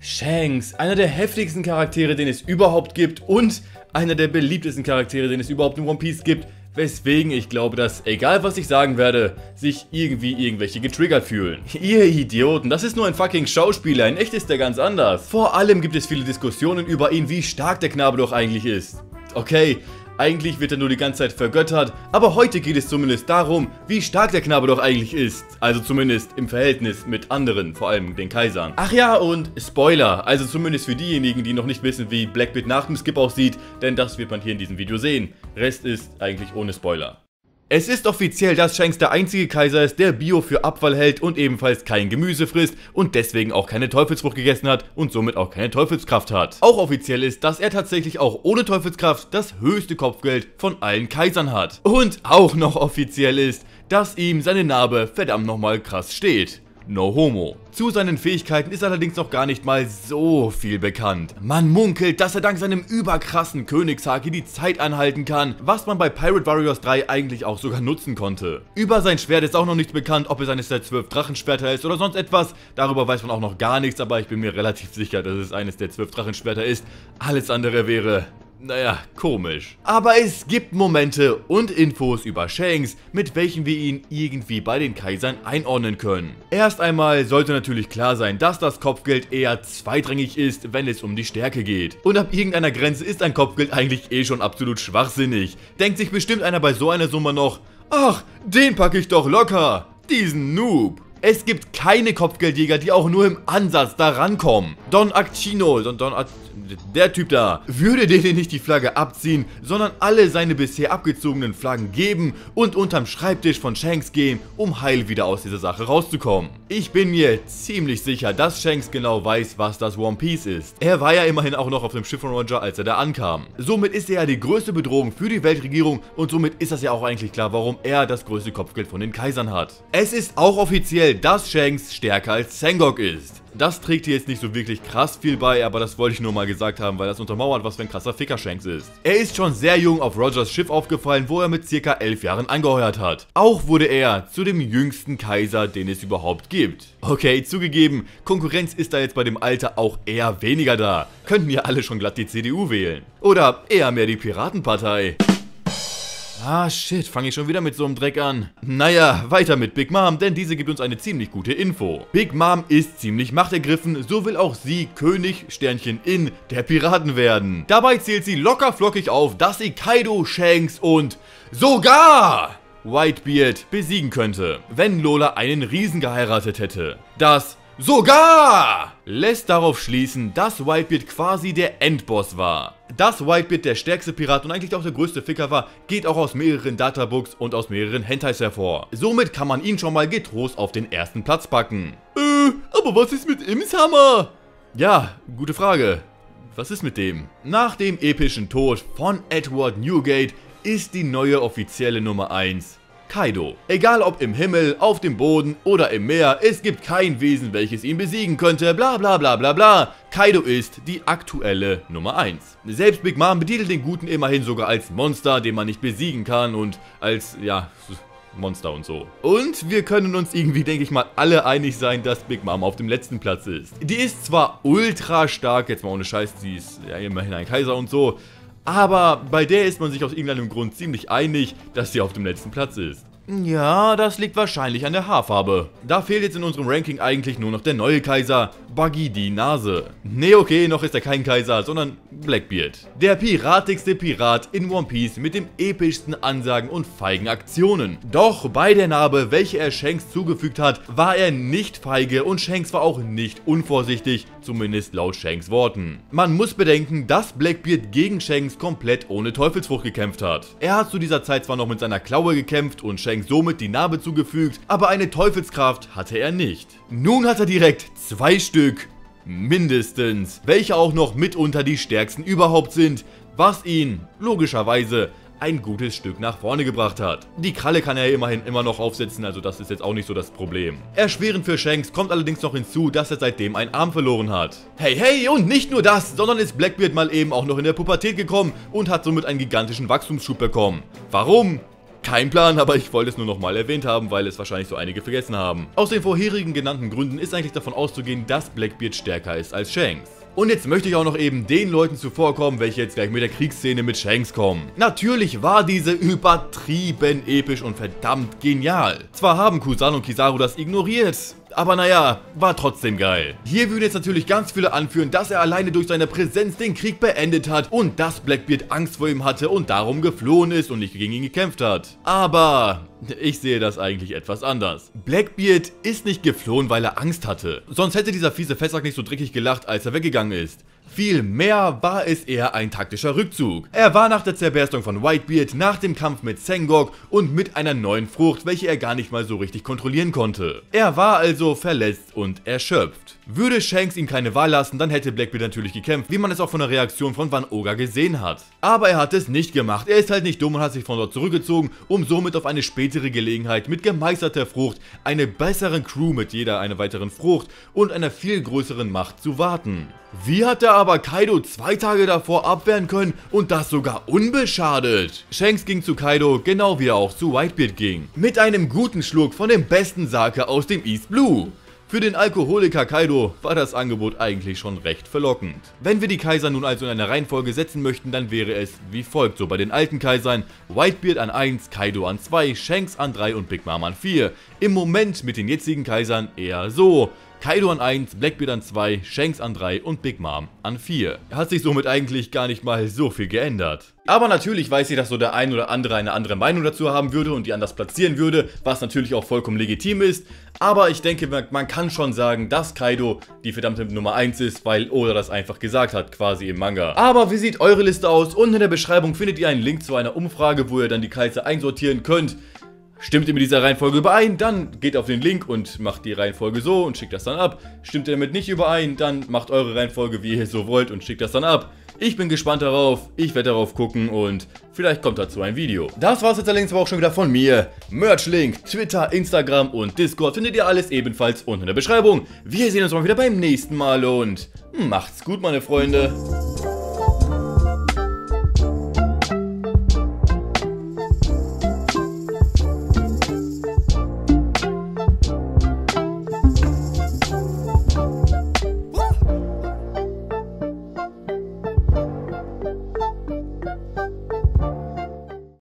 Shanks, einer der heftigsten Charaktere, den es überhaupt gibt und einer der beliebtesten Charaktere, den es überhaupt in One Piece gibt, weswegen ich glaube, dass, egal was ich sagen werde, sich irgendwie irgendwelche getriggert fühlen. Ihr Idioten, das ist nur ein fucking Schauspieler, in echt ist der ganz anders. Vor allem gibt es viele Diskussionen über ihn, wie stark der Knabe doch eigentlich ist. Okay, eigentlich wird er nur die ganze Zeit vergöttert, aber heute geht es zumindest darum, wie stark der Knabe doch eigentlich ist. Also zumindest im Verhältnis mit anderen, vor allem den Kaisern. Ach ja, und Spoiler, also zumindest für diejenigen, die noch nicht wissen, wie Blackbeard nach dem Skip aussieht, denn das wird man hier in diesem Video sehen. Rest ist eigentlich ohne Spoiler. Es ist offiziell, dass Shanks der einzige Kaiser ist, der Bio für Abfall hält und ebenfalls kein Gemüse frisst und deswegen auch keine Teufelsfrucht gegessen hat und somit auch keine Teufelskraft hat. Auch offiziell ist, dass er tatsächlich auch ohne Teufelskraft das höchste Kopfgeld von allen Kaisern hat. Und auch noch offiziell ist, dass ihm seine Narbe verdammt nochmal krass steht. No homo. Zu seinen Fähigkeiten ist allerdings noch gar nicht mal so viel bekannt. Man munkelt, dass er dank seinem überkrassen Königshaki die Zeit anhalten kann, was man bei Pirate Warriors 3 eigentlich auch sogar nutzen konnte. Über sein Schwert ist auch noch nichts bekannt, ob es eines der 12 Drachenschwerter ist oder sonst etwas. Darüber weiß man auch noch gar nichts, aber ich bin mir relativ sicher, dass es eines der 12 Drachenschwerter ist. Alles andere wäre naja, komisch. Aber es gibt Momente und Infos über Shanks, mit welchen wir ihn irgendwie bei den Kaisern einordnen können. Erst einmal sollte natürlich klar sein, dass das Kopfgeld eher zweitrangig ist, wenn es um die Stärke geht. Und ab irgendeiner Grenze ist ein Kopfgeld eigentlich eh schon absolut schwachsinnig. Denkt sich bestimmt einer bei so einer Summe noch, ach, den packe ich doch locker, diesen Noob. Es gibt keine Kopfgeldjäger, die auch nur im Ansatz da rankommen. Don Acchino, Don, Don, der Typ da, würde denen nicht die Flagge abziehen, sondern alle seine bisher abgezogenen Flaggen geben und unterm Schreibtisch von Shanks gehen, um heil wieder aus dieser Sache rauszukommen. Ich bin mir ziemlich sicher, dass Shanks genau weiß, was das One Piece ist. Er war ja immerhin auch noch auf dem Schiff von Roger, als er da ankam. Somit ist er ja die größte Bedrohung für die Weltregierung und somit ist das ja auch eigentlich klar, warum er das größte Kopfgeld von den Kaisern hat. Es ist auch offiziell, dass Shanks stärker als Sengok ist. Das trägt hier jetzt nicht so wirklich krass viel bei, aber das wollte ich nur mal gesagt haben, weil das untermauert, was für ein krasser Ficker Shanks ist. Er ist schon sehr jung auf Rogers Schiff aufgefallen, wo er mit circa 11 Jahren angeheuert hat. Auch wurde er zu dem jüngsten Kaiser, den es überhaupt gibt. Okay, zugegeben, Konkurrenz ist da jetzt bei dem Alter auch eher weniger da. Könnten ja alle schon glatt die CDU wählen. Oder eher mehr die Piratenpartei. Ah, shit, fange ich schon wieder mit so einem Dreck an. Naja, weiter mit Big Mom, denn diese gibt uns eine ziemlich gute Info. Big Mom ist ziemlich machtergriffen, so will auch sie König, Sternchen in, der Piraten werden. Dabei zählt sie locker flockig auf, dass sie Kaido, Shanks und sogar Whitebeard besiegen könnte, wenn Lola einen Riesen geheiratet hätte. Das sogar lässt darauf schließen, dass Whitebeard quasi der Endboss war. Dass Whitebeard der stärkste Pirat und eigentlich auch der größte Ficker war, geht auch aus mehreren Databooks und aus mehreren Hentais hervor. Somit kann man ihn schon mal getrost auf den ersten Platz packen. Äh, aber was ist mit Imshammer? Ja, gute Frage. Was ist mit dem? Nach dem epischen Tod von Edward Newgate ist die neue offizielle Nummer 1 Kaido. Egal ob im Himmel, auf dem Boden oder im Meer, es gibt kein Wesen, welches ihn besiegen könnte, bla bla bla bla bla. Kaido ist die aktuelle Nummer 1. Selbst Big Mom betitelt den Guten immerhin sogar als Monster, den man nicht besiegen kann und als, ja, Monster und so. Und wir können uns irgendwie, denke ich mal, alle einig sein, dass Big Mom auf dem letzten Platz ist. Die ist zwar ultra stark, jetzt mal ohne Scheiß, sie ist ja immerhin ein Kaiser und so, aber bei der ist man sich aus irgendeinem Grund ziemlich einig, dass sie auf dem letzten Platz ist. Ja, das liegt wahrscheinlich an der Haarfarbe. Da fehlt jetzt in unserem Ranking eigentlich nur noch der neue Kaiser, Buggy die Nase. Nee, okay, noch ist er kein Kaiser, sondern Blackbeard. Der piratigste Pirat in One Piece mit dem epischsten Ansagen und feigen Aktionen. Doch bei der Narbe, welche er Shanks zugefügt hat, war er nicht feige und Shanks war auch nicht unvorsichtig, zumindest laut Shanks Worten. Man muss bedenken, dass Blackbeard gegen Shanks komplett ohne Teufelsfrucht gekämpft hat. Er hat zu dieser Zeit zwar noch mit seiner Klaue gekämpft und Shanks somit die Narbe zugefügt, aber eine Teufelskraft hatte er nicht. Nun hat er direkt zwei Stück, mindestens, welche auch noch mitunter die stärksten überhaupt sind, was ihn, logischerweise, ein gutes Stück nach vorne gebracht hat. Die Kralle kann er immerhin immer noch aufsetzen, also das ist jetzt auch nicht so das Problem. Erschwerend für Shanks kommt allerdings noch hinzu, dass er seitdem einen Arm verloren hat. Hey, hey, und nicht nur das, sondern ist Blackbeard mal eben auch noch in der Pubertät gekommen und hat somit einen gigantischen Wachstumsschub bekommen. Warum? kein Plan, aber ich wollte es nur nochmal erwähnt haben, weil es wahrscheinlich so einige vergessen haben. Aus den vorherigen genannten Gründen ist eigentlich davon auszugehen, dass Blackbeard stärker ist als Shanks. Und jetzt möchte ich auch noch eben den Leuten zuvorkommen, welche jetzt gleich mit der Kriegsszene mit Shanks kommen. Natürlich war diese übertrieben episch und verdammt genial. Zwar haben Kusan und Kizaru das ignoriert, aber naja, war trotzdem geil. Hier würden jetzt natürlich ganz viele anführen, dass er alleine durch seine Präsenz den Krieg beendet hat und dass Blackbeard Angst vor ihm hatte und darum geflohen ist und nicht gegen ihn gekämpft hat. Aber ich sehe das eigentlich etwas anders. Blackbeard ist nicht geflohen, weil er Angst hatte. Sonst hätte dieser fiese Fessack nicht so dreckig gelacht, als er weggegangen ist. Vielmehr war es eher ein taktischer Rückzug. Er war nach der Zerberstung von Whitebeard, nach dem Kampf mit Sengok und mit einer neuen Frucht, welche er gar nicht mal so richtig kontrollieren konnte. Er war also verletzt und erschöpft. Würde Shanks ihm keine Wahl lassen, dann hätte Blackbeard natürlich gekämpft, wie man es auch von der Reaktion von Van Oga gesehen hat. Aber er hat es nicht gemacht, er ist halt nicht dumm und hat sich von dort zurückgezogen, um somit auf eine spätere Gelegenheit mit gemeisterter Frucht, einer besseren Crew mit jeder einer weiteren Frucht und einer viel größeren Macht zu warten. Wie hat er aber Kaido zwei Tage davor abwehren können und das sogar unbeschadet? Shanks ging zu Kaido, genau wie er auch zu Whitebeard ging. Mit einem guten Schluck von dem besten Sake aus dem East Blue. Für den Alkoholiker Kaido war das Angebot eigentlich schon recht verlockend. Wenn wir die Kaiser nun also in eine Reihenfolge setzen möchten, dann wäre es wie folgt. So bei den alten Kaisern, Whitebeard an 1, Kaido an 2, Shanks an 3 und Big Mom an 4. Im Moment mit den jetzigen Kaisern eher so. Kaido an 1, Blackbeard an 2, Shanks an 3 und Big Mom an 4. Hat sich somit eigentlich gar nicht mal so viel geändert. Aber natürlich weiß ich, dass so der ein oder andere eine andere Meinung dazu haben würde und die anders platzieren würde, was natürlich auch vollkommen legitim ist. Aber ich denke, man kann schon sagen, dass Kaido die verdammte Nummer 1 ist, weil Oda das einfach gesagt hat, quasi im Manga. Aber wie sieht eure Liste aus? Unten in der Beschreibung findet ihr einen Link zu einer Umfrage, wo ihr dann die Kaiser einsortieren könnt. Stimmt ihr mit dieser Reihenfolge überein, dann geht auf den Link und macht die Reihenfolge so und schickt das dann ab. Stimmt ihr damit nicht überein, dann macht eure Reihenfolge, wie ihr so wollt und schickt das dann ab. Ich bin gespannt darauf, ich werde darauf gucken und vielleicht kommt dazu ein Video. Das war's jetzt allerdings aber auch schon wieder von mir. Merch-Link, Twitter, Instagram und Discord findet ihr alles ebenfalls unten in der Beschreibung. Wir sehen uns mal wieder beim nächsten Mal und macht's gut, meine Freunde.